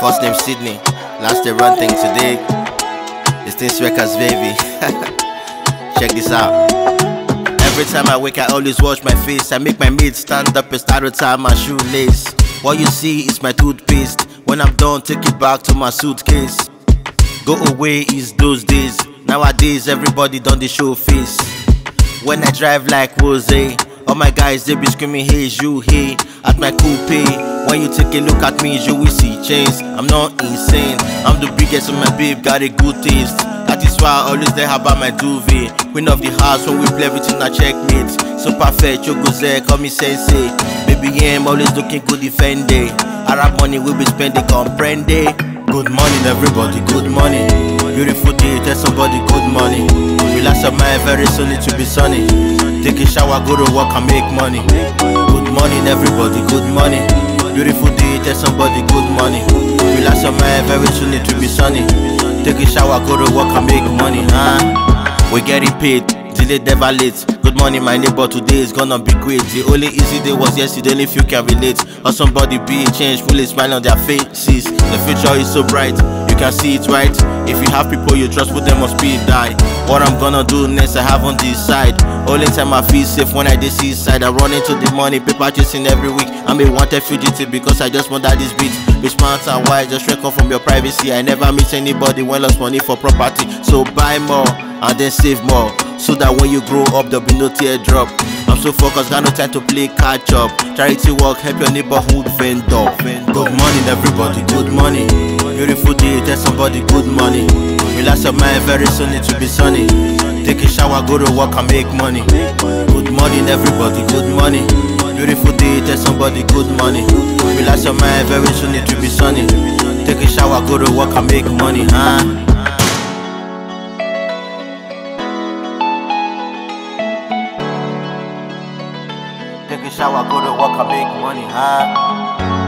First name Sidney, last day run thing today. It's this records, baby. Check this out. Every time I wake, I always wash my face. I make my maid stand up and start to tie my shoelace. What you see is my toothpaste. When I'm done, take it back to my suitcase. Go away is those days. Nowadays, everybody done the show face. When I drive like Rose, all my guys they be screaming, hey, you, hey, at my coupe. When you take a look at me, you will see change. I'm not insane, I'm the biggest of my babe, got a good taste. That is why I always there about my duvet. Queen of the house when we play everything I checkmate. So perfect, you go there, call me sensei. Baby, yeah, I'm always looking good defending. Arab money we be spending comprende. Good morning, everybody, good morning. Beautiful day, tell somebody good morning. Your mind, very it will be sunny. Take a shower, go to work and make money. Good morning, everybody, good morning. Beautiful day, tell somebody good morning. Relax your mind, very it will be sunny. Take a shower, go to work and make money, huh? We getting paid, delayed never late. Good morning, my neighbor. Today is gonna be great. The only easy day was yesterday, only few can relate. Or somebody be a change, fully smile on their faces. The future is so bright, you can see it right. If you have people you trust, put them on speed die. What I'm gonna do next, I haven't decide. Only time I feel safe when I dey see side. I run into the money, paper chasing every week. I'm a wanted fugitive because I just want that this beat. Be smart and wise, just record from your privacy. I never meet anybody when lost money for property. So buy more and then save more. So that when you grow up, there'll be no teardrop. I'm so focused, got no time to play catch up. Charity work, help your neighborhood vendor. Good morning, everybody, good morning. Beautiful day, tell somebody good morning. Relax your mind, very soon it will be sunny. Take a shower, go to work and make money. Good morning, everybody, good money. Beautiful day, tell somebody good morning. Relax your mind, very soon it will be sunny. Take a shower, go to work and make money, huh? Take a shower, go to work and make money, huh?